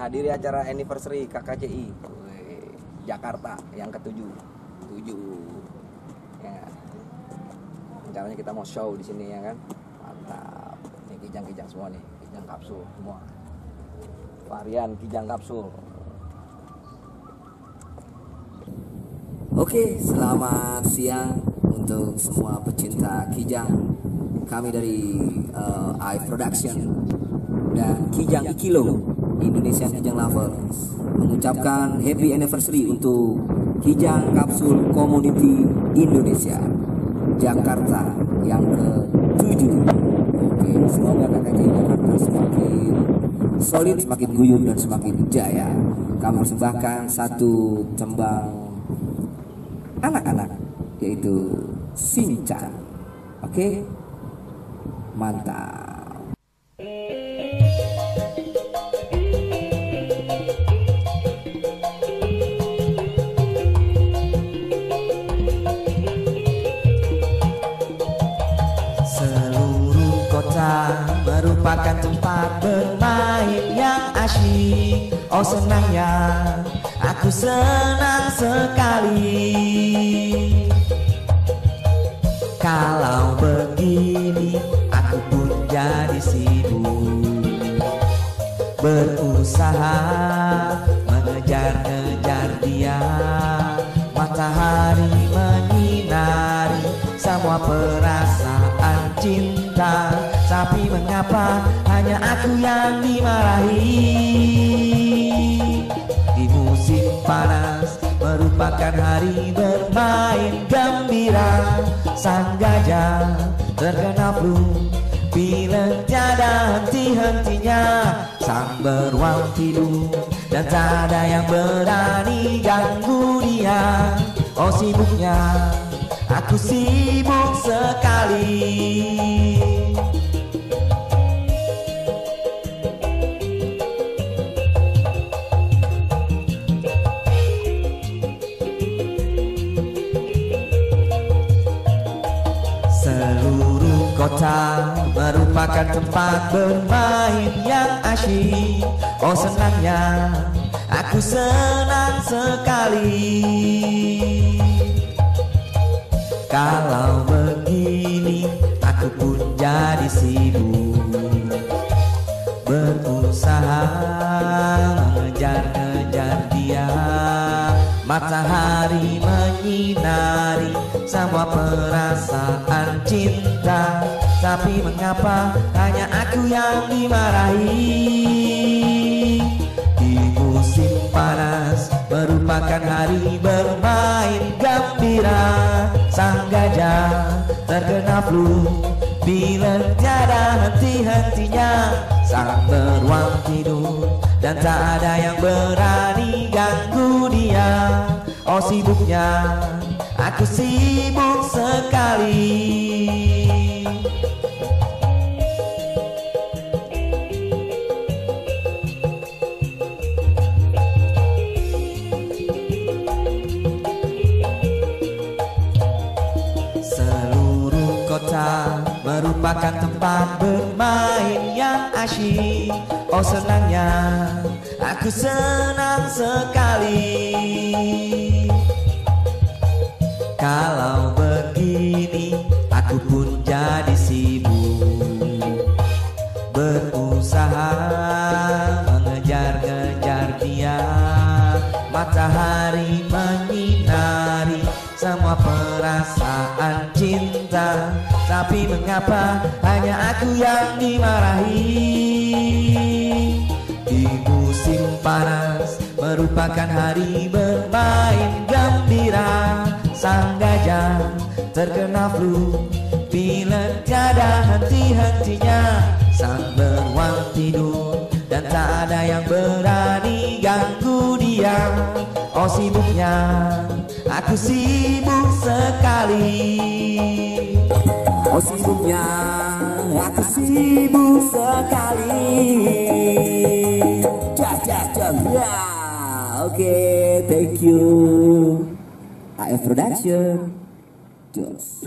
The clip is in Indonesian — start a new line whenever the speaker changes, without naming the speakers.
menghadiri acara anniversary KKCI Wih, Jakarta yang ketujuh. Tujuh. Ya. Rencananya kita mau show di sini ya kan? Mantap. Ini kijang-kijang semua nih. Kijang kapsul semua. Varian kijang kapsul. Oke, selamat siang untuk semua pecinta Kijang. Kami dari uh, I Production dan Kijang Ikilo Indonesian Kijang Lovers mengucapkan happy anniversary untuk Kijang Kapsul Community Indonesia Jakarta yang ke-7. Oke, semoga kakaknya Jakarta semakin solid, semakin guyup dan semakin jaya. Kami persembahkan satu tembang anak-anak yaitu Sinchan. Oke. Mantap.
Kota merupakan tempat bermain yang asyik. Oh senangnya, aku senang sekali. Kalau begini, aku pun jadi sibuk. Berusaha mengejar-ngejar dia. Matahari menyinari semua perasaan cinta Tapi mengapa hanya aku yang dimarahi? Di musim panas merupakan hari bermain gembira. Sang gajah terkena flu Bila tiada henti-hentinya. Sang beruang tidur Dan tak ada yang berani ganggu dia. Oh sibuknya Aku sibuk sekali kota merupakan tempat bermain yang asyik. Oh senangnya, aku senang sekali. Kalau begini, aku pun jadi sibuk. Berusaha mengejar-ngejar dia. Matahari menyinari semua perasaan cinta Tapi mengapa hanya aku yang dimarahi? Di musim panas merupakan hari bermain gembira. Sang gajah terkena flu. Bila tiada henti-hentinya Sang beruang tidur Dan tak ada yang berani ganggu dia. Oh sibuknya Aku sibuk sekali merupakan tempat bermain yang asyik. Oh senangnya, aku senang sekali. Kalau begini, aku pun jadi sibuk. Berusaha mengejar-ngejar dia. Matahari menyinari semua perasaan cinta. Tapi mengapa hanya aku yang dimarahi? Di musim panas merupakan hari bermain gembira. Sang gajah terkena flu. Bila tiada henti-hentinya Sang beruang tidur. Dan tak ada yang berani ganggu dia Oh sibuknya? Aku sibuk sekali.
Oh sibuknya? Aku sibuk sekali. Ya. Oke thank you. AF Production. Jos